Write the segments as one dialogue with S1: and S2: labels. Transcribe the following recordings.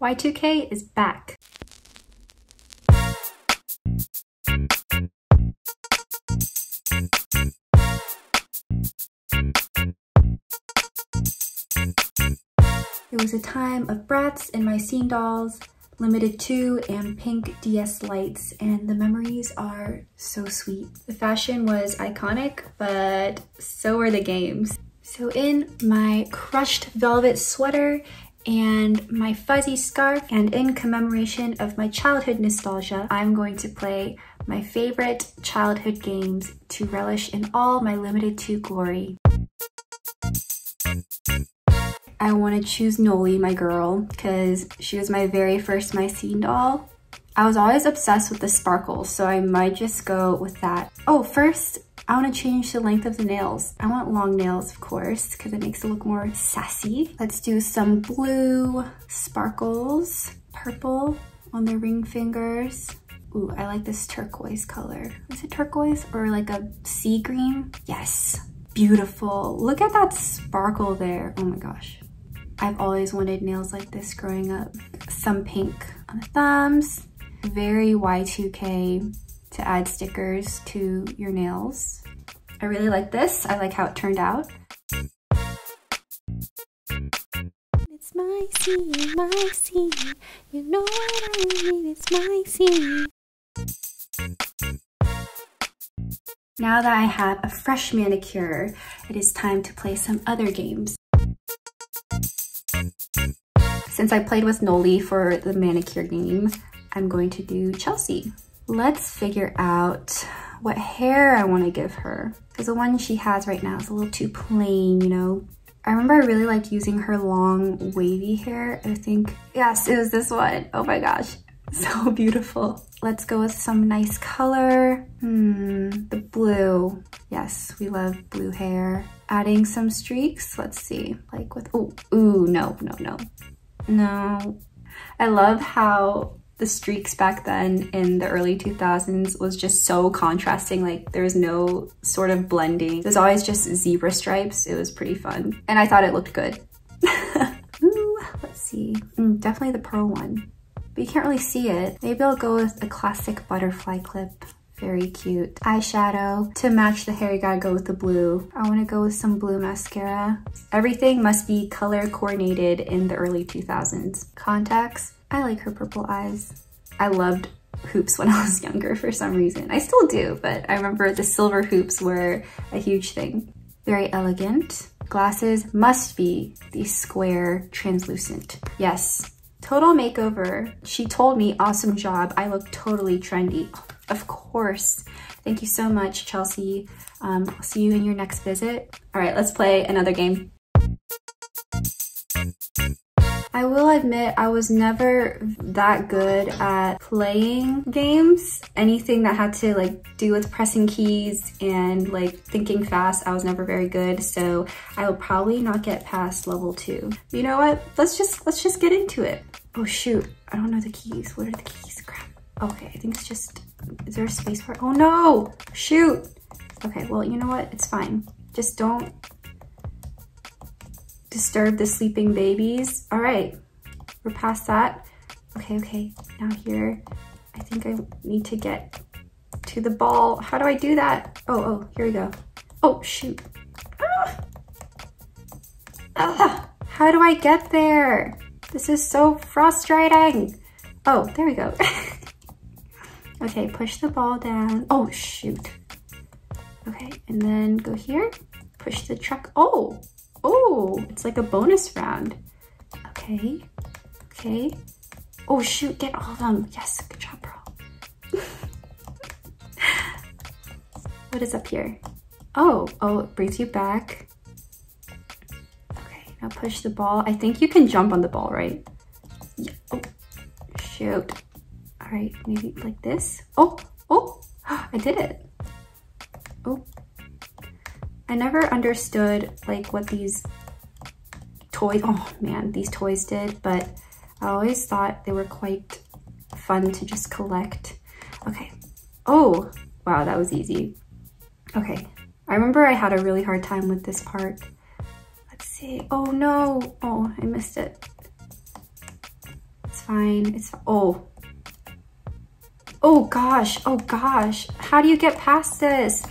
S1: Y2K is back. It was a time of Bratz and My Scene dolls, Limited Too and pink DS Lites, and the memories are so sweet. The fashion was iconic, but so were the games. So in my crushed velvet sweater and my fuzzy scarf, and in commemoration of my childhood nostalgia, I'm going to play my favorite childhood games to relish in all my Limited Too glory. I want to choose Nolee, my girl, because she was my very first My Scene doll. I was always obsessed with the sparkles, so I might just go with that. Oh, first, I want to change the length of the nails. I want long nails, of course, because it makes it look more sassy. Let's do some blue sparkles, purple on the ring fingers. Ooh, I like this turquoise color. Is it turquoise or like a sea green? Yes, beautiful. Look at that sparkle there. Oh my gosh. I've always wanted nails like this growing up. Some pink on the thumbs, very Y2K to add stickers to your nails. I really like this. I like how it turned out. It's my scene, my scene. You know what I mean, it's my scene. Now that I have a fresh manicure, it is time to play some other games. Since I played with Nolee for the manicure game, I'm going to do Chelsea. Let's figure out what hair I want to give her. Because the one she has right now is a little too plain, you know? I remember I really liked using her long wavy hair. I think, yes, it was this one. Oh my gosh, so beautiful. Let's go with some nice color. Hmm, the blue. Yes, we love blue hair. Adding some streaks, let's see, like with, oh, ooh, no, no, no. No. I love how the streaks back then in the early 2000s was just so contrasting. Like there was no sort of blending. It was always just zebra stripes. It was pretty fun. And I thought it looked good. Ooh, let's see. Mm, definitely the pearl one. But you can't really see it. Maybe I'll go with a classic butterfly clip. Very cute. Eyeshadow. To match the hair, you gotta go with the blue. I wanna go with some blue mascara. Everything must be color coordinated in the early 2000s. Contacts. I like her purple eyes. I loved hoops when I was younger for some reason. I still do, but I remember the silver hoops were a huge thing. Very elegant. Glasses must be the square translucent. Yes, total makeover. She told me awesome job. I look totally trendy. Of course. Thank you so much, Chelsea. Um, I'll see you in your next visit. All right, let's play another game. I will admit I was never that good at playing games. Anything that had to like do with pressing keys and like thinking fast, I was never very good. So I will probably not get past level two. You know what? Let's just, let's just get into it. Oh shoot, I don't know the keys. What are the keys? Crap. Okay, I think it's just is there a space for it? Oh no! Shoot! Okay, well, you know what? It's fine. Just don't disturb the sleeping babies. All right, we're past that. Okay, okay, now here, I think I need to get to the ball. How do I do that? Oh, oh, here we go. Oh, shoot. Ah! Ah! How do I get there? This is so frustrating. Oh, there we go. Okay, push the ball down. Oh, shoot. Okay, and then go here. Push the truck. Oh, oh, it's like a bonus round. Okay, okay. Oh, shoot, get all of them. Yes, good job, bro. what is up here? Oh, oh, it brings you back. Okay, now push the ball. I think you can jump on the ball, right? Yeah. Oh, shoot. All right, maybe like this. Oh, oh, I did it. Oh, I never understood like what these toys, oh man, these toys did, but I always thought they were quite fun to just collect. Okay, oh, wow, that was easy. Okay, I remember I had a really hard time with this part. Let's see, oh no, oh, I missed it. It's fine. It's, oh. Oh gosh, oh gosh. How do you get past this?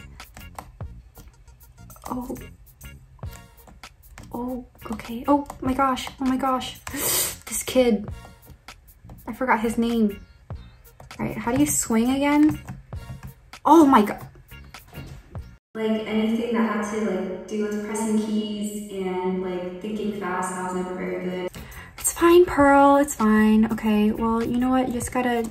S1: Okay. Oh my gosh, oh my gosh. This kid. I forgot his name. All right, how do you swing again? Oh my god. Like anything that had to like do with pressing keys and like thinking fast, I was never very good. It's fine, Pearl, it's fine. Okay, well, you know what? You just gotta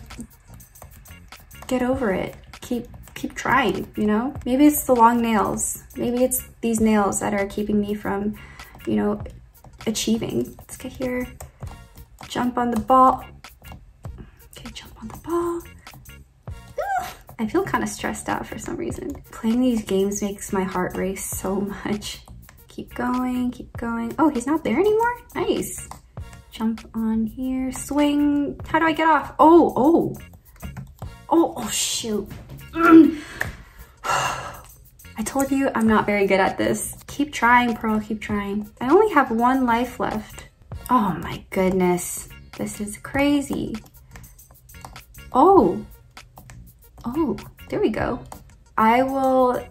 S1: get over it. Keep keep trying, you know? Maybe it's the long nails. Maybe it's these nails that are keeping me from, you know, achieving. Let's get here. Jump on the ball. Okay, jump on the ball. I feel kind of stressed out for some reason. Playing these games makes my heart race so much. Keep going, keep going. Oh, he's not there anymore? Nice. Jump on here, swing. How do I get off? Oh, oh. Oh, oh shoot. I told you I'm not very good at this. Keep trying, Pearl, keep trying. I only have one life left. Oh my goodness. This is crazy. Oh. Oh, there we go. I will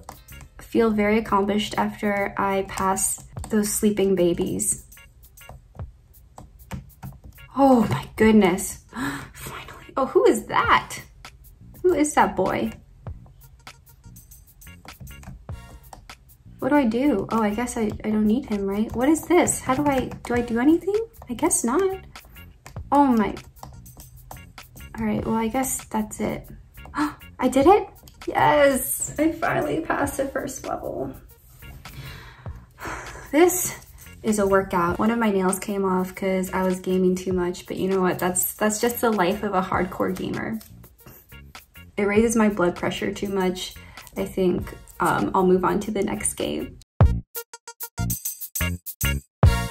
S1: feel very accomplished after I pass those sleeping babies. Oh my goodness. Finally. Oh, who is that? Who is that boy? What do I do? Oh, I guess I, I don't need him, right? What is this? How do I, do I do anything? I guess not. Oh my. All right, well, I guess that's it. Oh, I did it? Yes, I finally passed the first level. This is a workout. One of my nails came off because I was gaming too much, but you know what? That's, that's just the life of a hardcore gamer. It raises my blood pressure too much. I think um, I'll move on to the next game.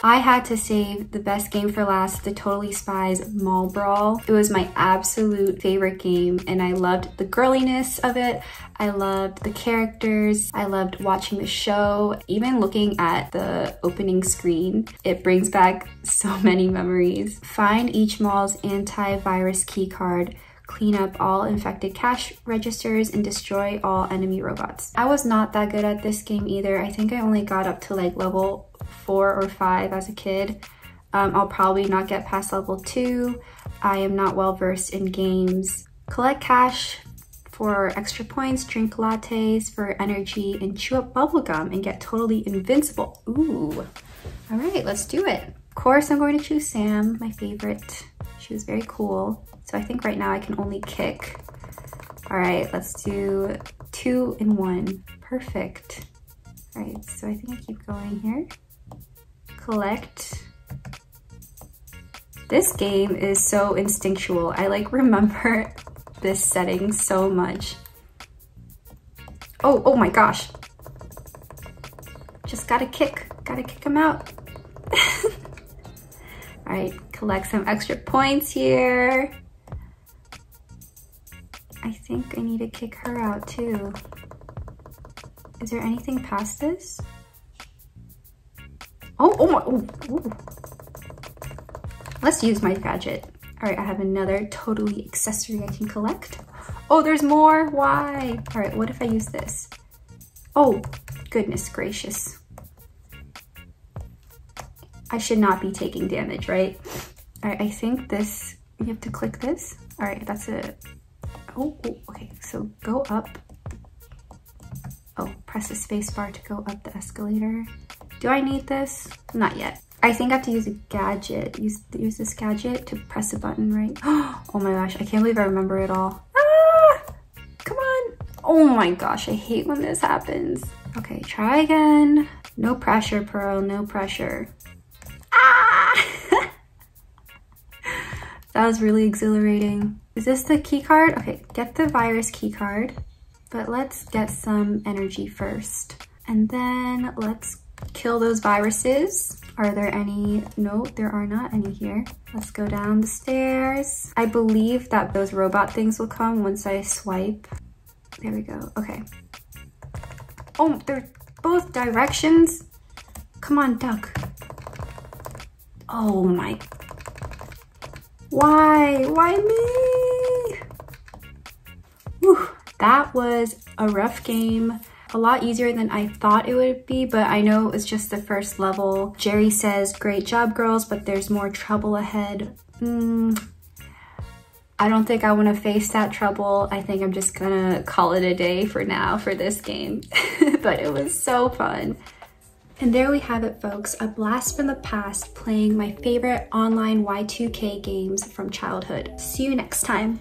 S1: I had to save the best game for last, the Totally Spies Mall Brawl. It was my absolute favorite game and I loved the girliness of it. I loved the characters. I loved watching the show. Even looking at the opening screen, it brings back so many memories. Find each mall's antivirus keycard clean up all infected cash registers, and destroy all enemy robots. I was not that good at this game either. I think I only got up to like level four or five as a kid. Um, I'll probably not get past level two. I am not well versed in games. Collect cash for extra points, drink lattes for energy, and chew up bubblegum and get totally invincible. Ooh, all right, let's do it. Of course, I'm going to choose Sam, my favorite. She was very cool. So I think right now I can only kick. All right, let's do two in one. Perfect. All right, so I think I keep going here. Collect. This game is so instinctual. I like remember this setting so much. Oh, oh my gosh. Just gotta kick, gotta kick him out. Right, collect some extra points here. I think I need to kick her out too. Is there anything past this? Oh, oh my, oh, ooh. Let's use my gadget. All right, I have another totally accessory I can collect. Oh, there's more, why? All right, what if I use this? Oh, goodness gracious. I should not be taking damage, right? All right, I think this, you have to click this. All right, that's it. Oh, oh, okay, so go up. Oh, press the space bar to go up the escalator. Do I need this? Not yet. I think I have to use a gadget. Use, use this gadget to press a button, right? Oh my gosh, I can't believe I remember it all. Ah! Come on. Oh my gosh, I hate when this happens. Okay, try again. No pressure, Pearl, no pressure. That was really exhilarating. Is this the key card? Okay, get the virus key card, but let's get some energy first. And then let's kill those viruses. Are there any? No, there are not any here. Let's go down the stairs. I believe that those robot things will come once I swipe. There we go, okay. Oh, they're both directions. Come on, duck. Oh my Why? Why me? Whew. That was a rough game. A lot easier than I thought it would be, but I know it's just the first level. Jerry says, great job, girls, but there's more trouble ahead. Mm, I don't think I want to face that trouble. I think I'm just gonna call it a day for now for this game. but it was so fun. And there we have it folks, a blast from the past playing my favorite online Y2K games from childhood. See you next time.